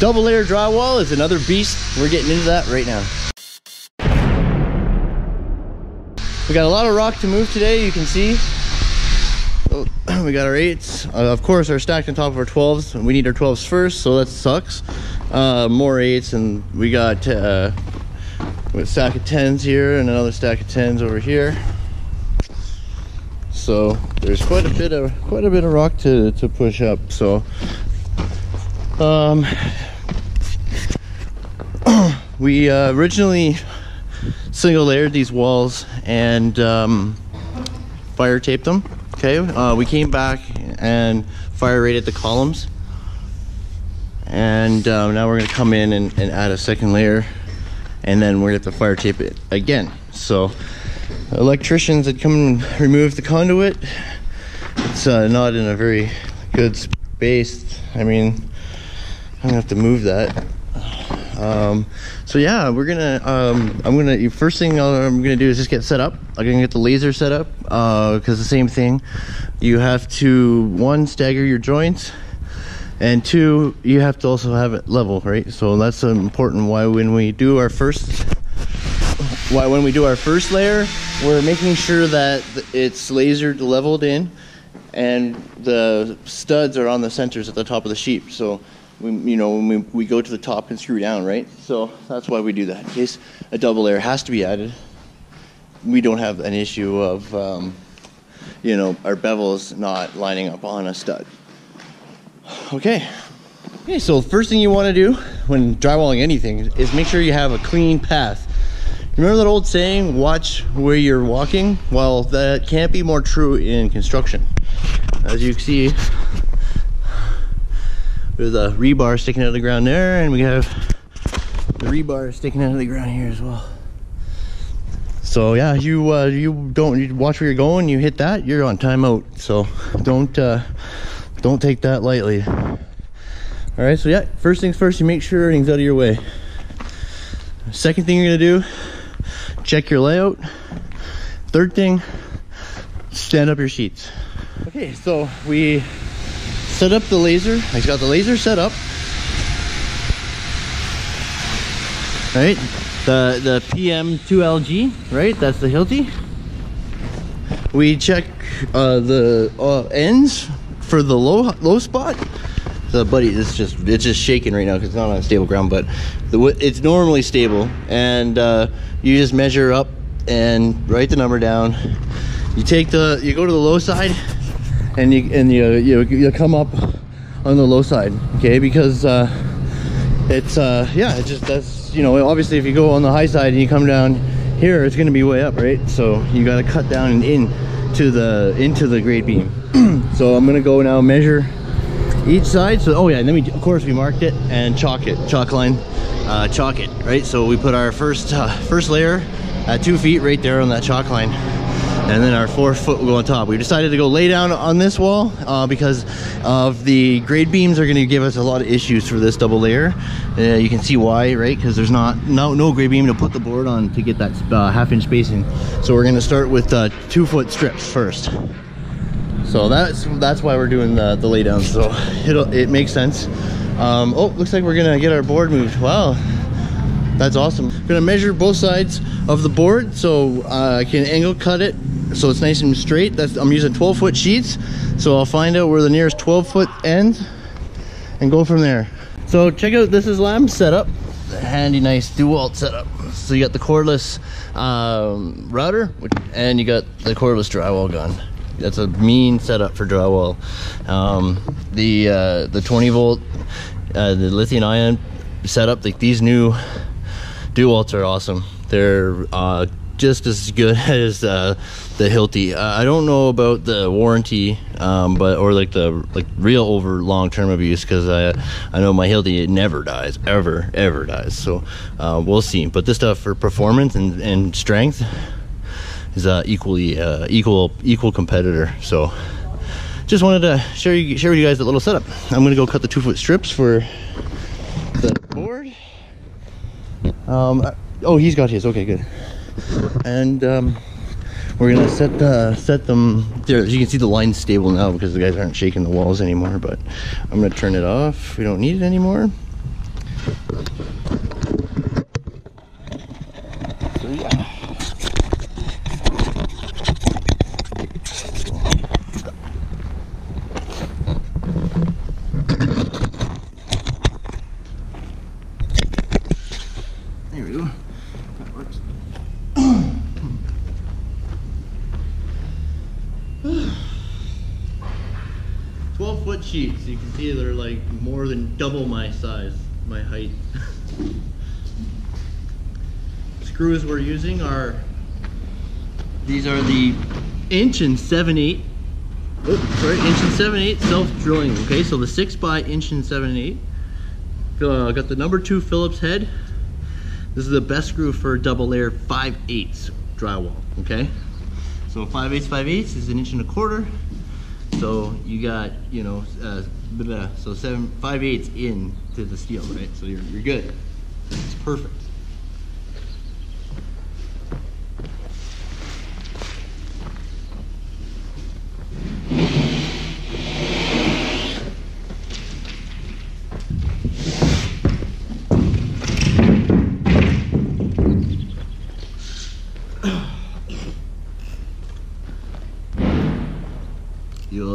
Double layer drywall is another beast. We're getting into that right now. We got a lot of rock to move today, you can see. Oh, we got our eights. Uh, of course, our stacked on top of our 12s. We need our 12s first, so that sucks. Uh, more eights, and we got uh, a stack of 10s here and another stack of 10s over here. So there's quite a bit of quite a bit of rock to, to push up. So um, we uh, originally single layered these walls and um, fire taped them. Okay, uh, we came back and fire rated the columns, and uh, now we're gonna come in and, and, add a second layer, and then we're gonna have to fire tape it again. So, electricians had come and removed the conduit. It's uh, not in a very good space. I mean, I'm gonna have to move that. Um, so yeah, we're gonna. Um, I'm gonna. First thing I'm gonna do is just get set up. I'm gonna get the laser set up because uh, the same thing. You have to one stagger your joints, and two you have to also have it level, right? So that's important. Why when we do our first, why when we do our first layer, we're making sure that it's laser leveled in, and the studs are on the centers at the top of the sheet. So you know, when we, we go to the top and screw down, right? So that's why we do that. In case a double layer has to be added, we don't have an issue of, um, you know, our bevels not lining up on a stud. Okay. Okay, so first thing you want to do when drywalling anything is make sure you have a clean path. Remember that old saying, watch where you're walking? Well, that can't be more true in construction. As you see, there's a rebar sticking out of the ground there, and we have the rebar sticking out of the ground here as well. So yeah, you uh, you don't you watch where you're going. You hit that, you're on timeout. So don't uh, don't take that lightly. All right. So yeah, first things first, you make sure everything's out of your way. Second thing you're gonna do, check your layout. Third thing, stand up your sheets. Okay, so we set up the laser. I got the laser set up. Right, the the PM2LG, right? That's the Hilti. We check uh, the uh, ends for the low low spot. The buddy, it's just it's just shaking right now because it's not on stable ground, but the, it's normally stable. And uh, you just measure up and write the number down. You take the you go to the low side and you and you you, you come up on the low side okay? Because uh, it's uh, yeah it just that's you know obviously if you go on the high side and you come down here it's going to be way up right? So you got to cut down and in to the into the grade beam. So i'm going to go now measure each side. So oh yeah and then we of course we marked it and chalk it chalk line uh, chalk it right? So we put our first uh, first layer at two feet right there on that chalk line and then our four foot will go on top. We decided to go lay down on this wall uh, because of the grade beams are going to give us a lot of issues for this double layer. Uh, you can see why, right? Because there's not no no grade beam to put the board on to get that uh, half inch spacing. So we're going to start with uh, two foot strips first. So that's that's why we're doing the, the lay down. So it it makes sense. Um, oh, looks like we're gonna get our board moved. Wow, that's awesome. We're gonna measure both sides of the board so uh, I can angle cut it so it's nice and straight. That's I'm using 12 foot sheets, so I'll find out where the nearest 12 foot ends and go from there. So check out this is Lam's setup, handy nice DeWalt setup. So you got the cordless um, router and you got the cordless drywall gun. That's a mean setup for drywall. Um, the uh, the 20 volt, uh, the lithium ion setup. Like these new DeWalts are awesome. They're uh, just as good as uh, the Hilti. Uh, I don't know about the warranty, um, but or like the like real over long term abuse because I I know my Hilti it never dies ever ever dies. So uh, we'll see. But this stuff for performance and, and strength is uh, equally uh, equal equal competitor. So just wanted to share you share with you guys that little setup. I'm gonna go cut the two foot strips for the board. Um, oh, he's got his. Okay, good and um, we're gonna set the set them there as you can see the line's stable now because the guys aren't shaking the walls anymore but I'm gonna turn it off. We don't need it anymore So yeah. There we go. That works. Twelve foot sheets. You can see they're like more than double my size, my height. Screws we're using are these are the inch and seven eight. Oh, sorry, inch and seven eight self drilling. Okay, so the six by inch and seven eight. Uh, got the number two Phillips head. This is the best screw for double layer 5 eighths drywall, okay? So 5 eighths, 5 eighths is an inch and a quarter. So you got, you know, uh, blah, so seven, 5 eighths in to the steel, right? So you're, you're good. It's perfect.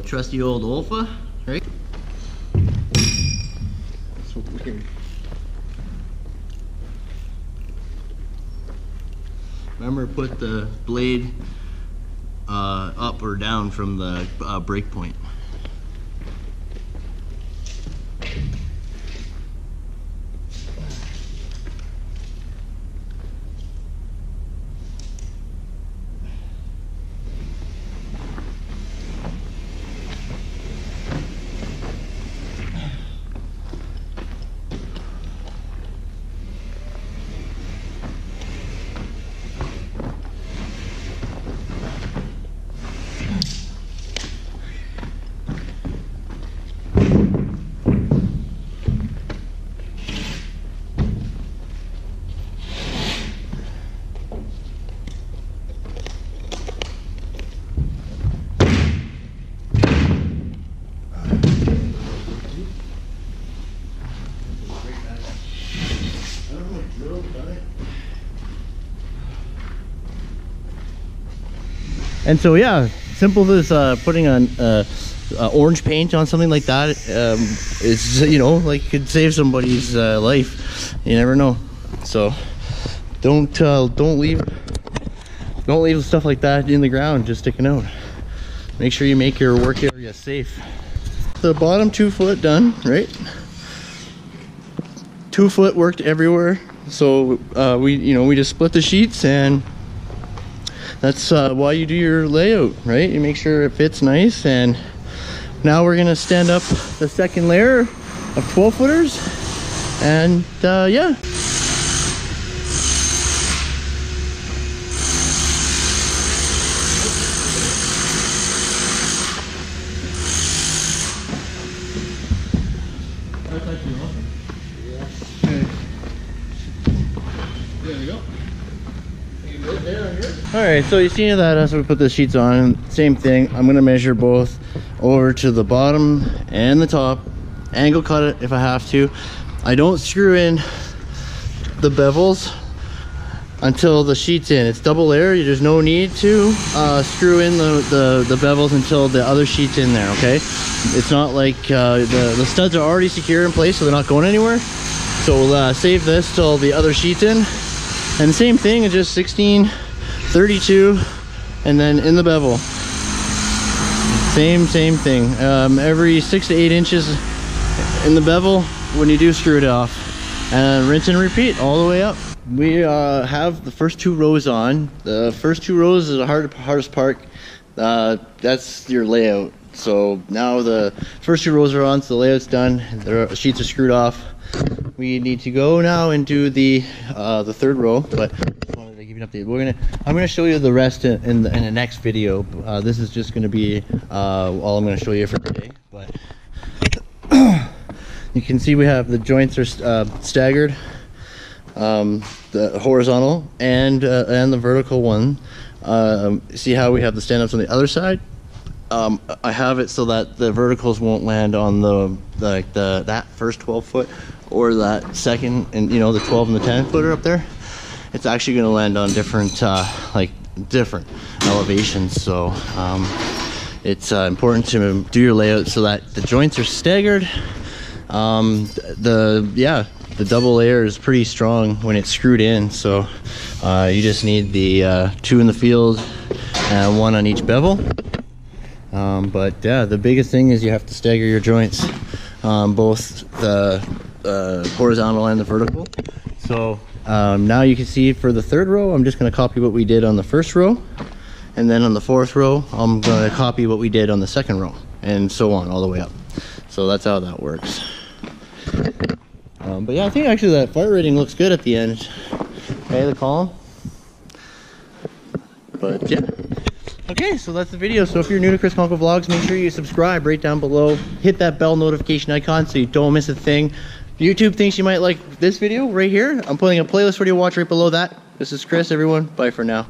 Trusty old Olfa, right? So weird. Remember, put the blade uh, up or down from the uh, break point. And so yeah, simple as uh, putting on uh, uh, orange paint on something like that. Um, it's you know like could save somebody's uh, life. You never know. So don't uh, don't leave don't leave stuff like that in the ground just sticking out. Make sure you make your work area safe. The bottom two foot done, right? Two foot worked everywhere. So uh, we you know we just split the sheets and that's uh, why you do your layout, right? You make sure it fits nice. And now we're gonna stand up the second layer of 12 footers. And uh, yeah. That's actually awesome. Yeah. There we go. All right, so you see that as we put the sheets on, same thing. I'm gonna measure both over to the bottom and the top. Angle cut it if I have to. I don't screw in the bevels until the sheet's in. It's double layer. There's no need to uh, screw in the, the, the bevels until the other sheet's in there, okay? It's not like uh, the, the studs are already secure in place, so they're not going anywhere. So we'll uh, save this till the other sheet's in. And same thing, it's just 16, 32, and then in the bevel. Same, same thing. Um, every six to eight inches in the bevel when you do screw it off. And rinse and repeat all the way up. We uh, have the first two rows on. The first two rows is the hard, hardest part. Uh, that's your layout. So now the first two rows are on, so the layout's done. The sheets are screwed off. We need to go now and do the uh, the third row, but an update. We're gonna I'm gonna show you the rest in in the, in the next video. Uh, this is just gonna be uh, all I'm gonna show you for today. But you can see we have the joints are uh, staggered, um, the horizontal and uh, and the vertical one. Um, see how we have the stand-ups on the other side? Um, I have it so that the verticals won't land on the like the that first 12 foot or that second and you know the 12 and the 10 footer up there it's actually going to land on different uh, like different elevations so um, it's uh, important to do your layout so that the joints are staggered. Um, the yeah the double layer is pretty strong when it's screwed in so uh, you just need the uh, two in the field and one on each bevel. Um, but yeah the biggest thing is you have to stagger your joints um, both the uh, horizontal and the vertical. So um, now you can see for the third row I'm just going to copy what we did on the first row. And then on the fourth row I'm going to copy what we did on the second row and so on all the way up. So that's how that works. Um, but yeah I think actually that fire rating looks good at the end. Okay the column? But yeah. Okay so that's the video. So if you're new to Chris Konkle Vlogs make sure you subscribe right down below. Hit that bell notification icon so you don't miss a thing YouTube thinks you might like this video right here. I'm putting a playlist for you to watch right below that. This is Chris everyone. Bye for now